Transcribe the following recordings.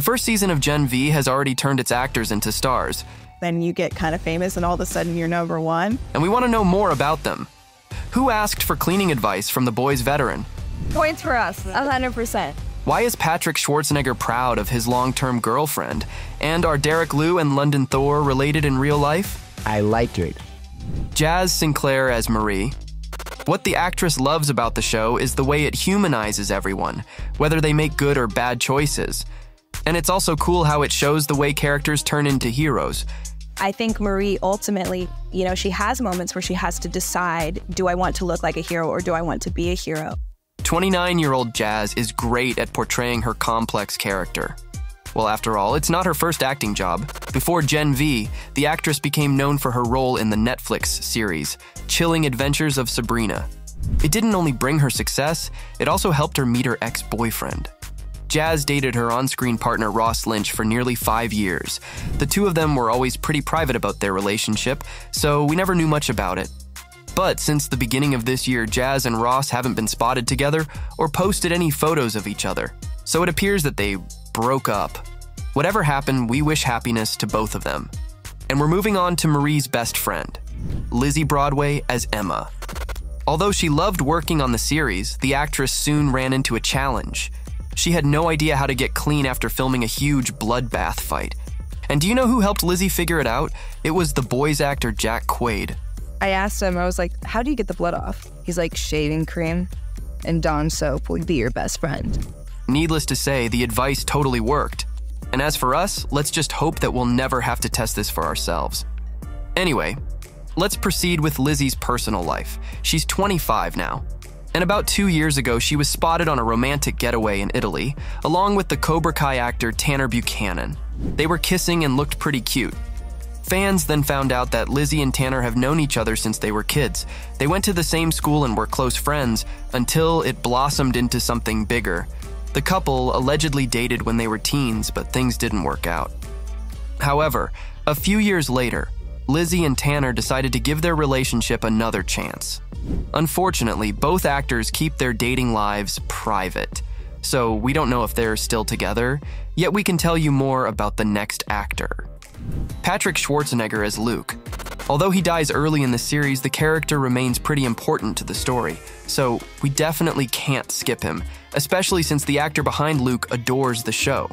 The first season of Gen V has already turned its actors into stars, Then you get kind of famous and all of a sudden you're number one. and we want to know more about them. Who asked for cleaning advice from the boys' veteran? Points for us. 100%. Why is Patrick Schwarzenegger proud of his long term girlfriend? And are Derek Luh and London Thor related in real life? I liked it. Jaz Sinclair as Marie. What the actress loves about the show is the way it humanizes everyone, whether they make good or bad choices. And it's also cool how it shows the way characters turn into heroes. I think Marie ultimately, you know, she has moments where she has to decide do I want to look like a hero or do I want to be a hero? 29 year old Jaz is great at portraying her complex character. Well, after all, it's not her first acting job. Before Gen V, the actress became known for her role in the Netflix series, Chilling Adventures of Sabrina. It didn't only bring her success, it also helped her meet her ex boyfriend. Jaz dated her on screen partner Ross Lynch for nearly five years. The two of them were always pretty private about their relationship, so we never knew much about it. But since the beginning of this year, Jaz and Ross haven't been spotted together or posted any photos of each other, so it appears that they broke up. Whatever happened, we wish happiness to both of them. And we're moving on to Marie's best friend, Lizze Broadway as Emma. Although she loved working on the series, the actress soon ran into a challenge. She had no idea how to get clean after filming a huge bloodbath fight. And do you know who helped Lizze figure it out? It was the boys actor Jack Quaid. I asked him, I was like, how do you get the blood off? He's like, shaving cream and Dawn soap would be your best friend. Needless to say, the advice totally worked. And as for us, let's just hope that we'll never have to test this for ourselves. Anyway, let's proceed with Lizze's personal life. She's 25 now. And about two years ago, she was spotted on a romantic getaway in Italy, along with the Cobra Kai actor Tanner Buchanan. They were kissing and looked pretty cute. Fans then found out that Lizze and Tanner have known each other since they were kids. They went to the same school and were close friends until it blossomed into something bigger. The couple allegedly dated when they were teens, but things didn't work out. However, a few years later, Lizze and Tanner decided to give their relationship another chance. Unfortunately, both actors keep their dating lives private, so we don't know if they're still together, yet we can tell you more about the next actor. Patrick Schwarzenegger as Luke. Although he dies early in the series, the character remains pretty important to the story, so we definitely can't skip him, especially since the actor behind Luke adores the show.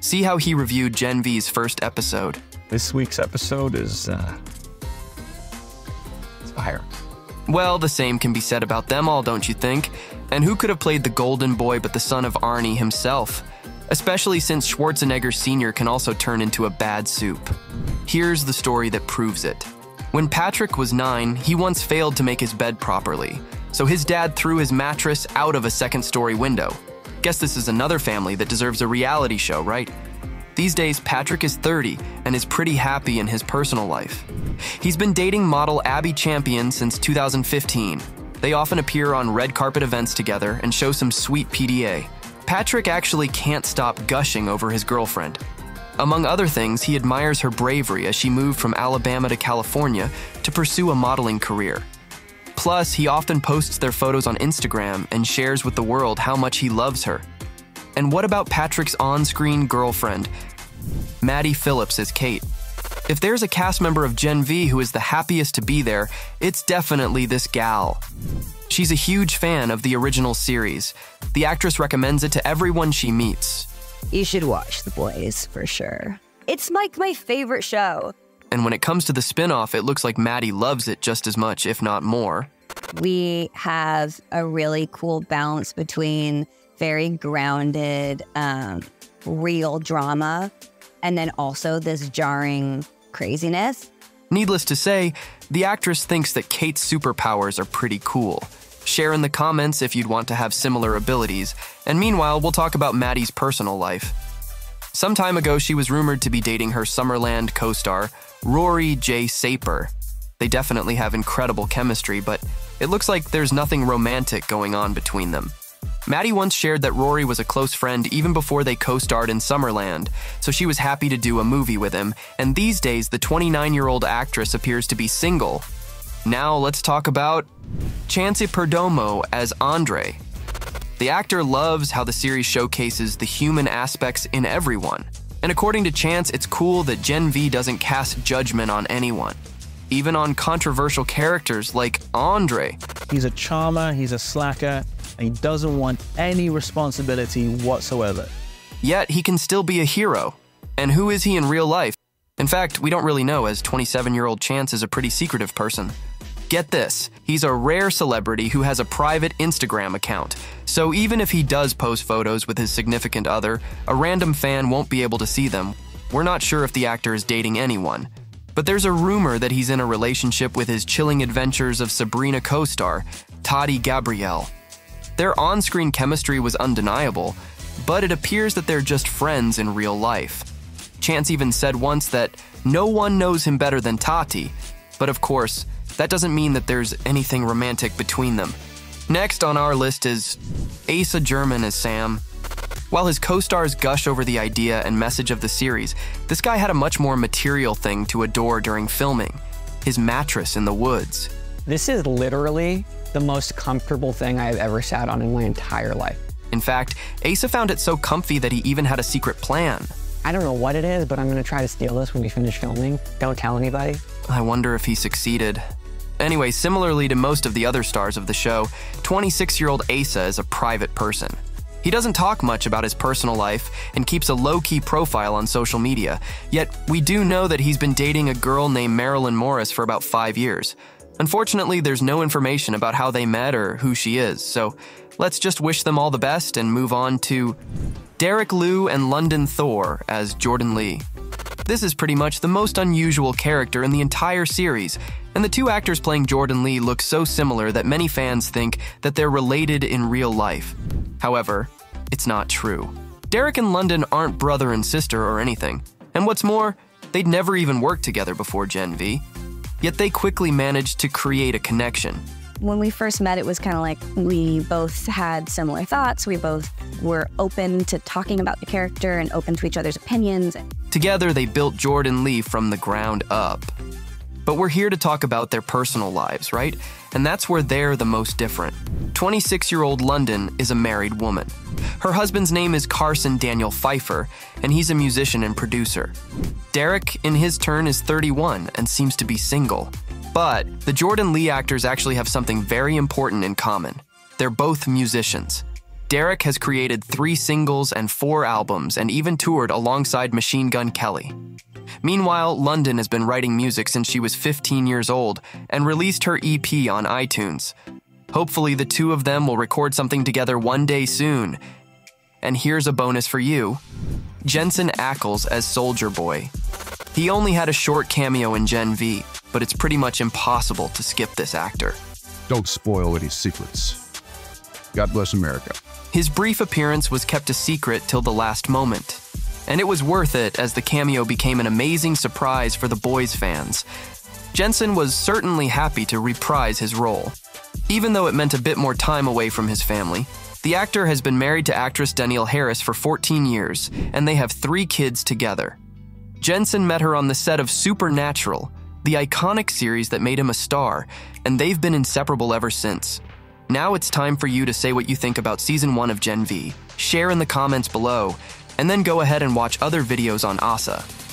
See how he reviewed Gen V's first episode. This week's episode is uh, it's fire. Well, the same can be said about them all, don't you think? And who could have played the golden boy but the son of Arnie himself? Especially since Schwarzenegger Sr. can also turn into a bad supe. Here's the story that proves it. When Patrick was nine, he once failed to make his bed properly, so his dad threw his mattress out of a second story window. Guess this is another family that deserves a reality show, right? These days, Patrick is 30 and is pretty happy in his personal life. He's been dating model Abby Champion since 2015. They often appear on red carpet events together and show some sweet PDA. Patrick actually can't stop gushing over his girlfriend. Among other things, he admires her bravery as she moved from Alabama to California to pursue a modeling career. Plus, he often posts their photos on Instagram and shares with the world how much he loves her. And what about Patrick's on screen girlfriend, Maddie Phillips as Cate? If there's a cast member of Gen V who is the happiest to be there, it's definitely this gal. She's a huge fan of the original series. The actress recommends it to everyone she meets. You should watch The Boys for sure. It's like my favorite show. And when it comes to the spin off, it looks like Maddie loves it just as much, if not more. we have a really cool balance between very grounded, um, real drama and then also this jarring craziness. Needless to say, the actress thinks that Cate's superpowers are pretty cool. Share in the comments if you'd want to have similar abilities, and meanwhile, we'll talk about Maddie's personal life. Some time ago, she was rumored to be dating her Summerland co star, Rory J. Saper. They definitely have incredible chemistry, but it looks like there's nothing romantic going on between them. Maddie once shared that Rory was a close friend even before they co starred in Summerland, so she was happy to do a movie with him, and these days the 29 year old actress appears to be single. Now let's talk about Chance Perdomo as Andre. The actor loves how the series showcases the human aspects in everyone. And according to Chance, it's cool that Gen V doesn't cast judgment on anyone, even on controversial characters like Andre. He's a charmer, he's a slacker, and he doesn't want any responsibility whatsoever. Yet he can still be a hero. And who is he in real life? In fact, we don't really know, as 27 year old Chance is a pretty secretive person. Get this, he's a rare celebrity who has a private Instagram account. So even if he does post photos with his significant other, a random fan won't be able to see them. We're not sure if the actor is dating anyone. But there's a rumor that he's in a relationship with his chilling adventures of Sabrina co star, Tati Gabrielle. Their on screen chemistry was undeniable, but it appears that they're just friends in real life. Chance even said once that no one knows him better than Tati, but of course, that doesn't mean that there's anything romantic between them. Next on our list is Asa Germann as Sam. While his co stars gush over the idea and message of the series, this guy had a much more material thing to adore during filming his mattress in the woods. This is literally the most comfortable thing I've ever sat on in my entire life. In fact, Asa found it so comfy that he even had a secret plan. I don't know what it is, but I'm gonna try to steal this when we finish filming. Don't tell anybody. I wonder if he succeeded. Anyway, similarly to most of the other stars of the show, 26 year old Asa is a private person. He doesn't talk much about his personal life and keeps a low key profile on social media, yet, we do know that he's been dating a girl named Marilyn Morris for about five years. Unfortunately, there's no information about how they met or who she is, so let's just wish them all the best and move on to Derek Luh and London Thor as Jordan Li. This is pretty much the most unusual character in the entire series, and the two actors playing Jordan Li look so similar that many fans think that they're related in real life. However, it's not true. Derek and London aren't brother and sister or anything, and what's more, they'd never even worked together before Gen V. Yet they quickly managed to create a connection. When we first met, it was kind of like we both had similar thoughts. We both were open to talking about the character and open to each other's opinions. Together, they built Jordan Li from the ground up. But we're here to talk about their personal lives, right? And that's where they're the most different. 26 year old London is a married woman. Her husband's name is Carson Daniel Fifer, and he's a musician and producer. Derek, in his turn, is 31 and seems to be single. But the Jordan Li actors actually have something very important in common. They're both musicians. Derek has created three singles and four albums and even toured alongside Machine Gun Kelly. Meanwhile, London has been writing music since she was 15 years old and released her EP on iTunes. Hopefully, the two of them will record something together one day soon. And here's a bonus for you Jensen Ackles as Soldier Boy. He only had a short cameo in Gen V, but it's pretty much impossible to skip this actor. Don't spoil any secrets. God bless America. His brief appearance was kept a secret till the last moment. And it was worth it as the cameo became an amazing surprise for the boys' fans. Jensen was certainly happy to reprise his role. Even though it meant a bit more time away from his family, the actor has been married to actress Danneel Harris for 14 years, and they have three kids together. Jensen met her on the set of Supernatural, the iconic series that made him a star, and they've been inseparable ever since. Now it's time for you to say what you think about season 1 of Gen V. Share in the comments below, and then go ahead and watch other videos on OSSA.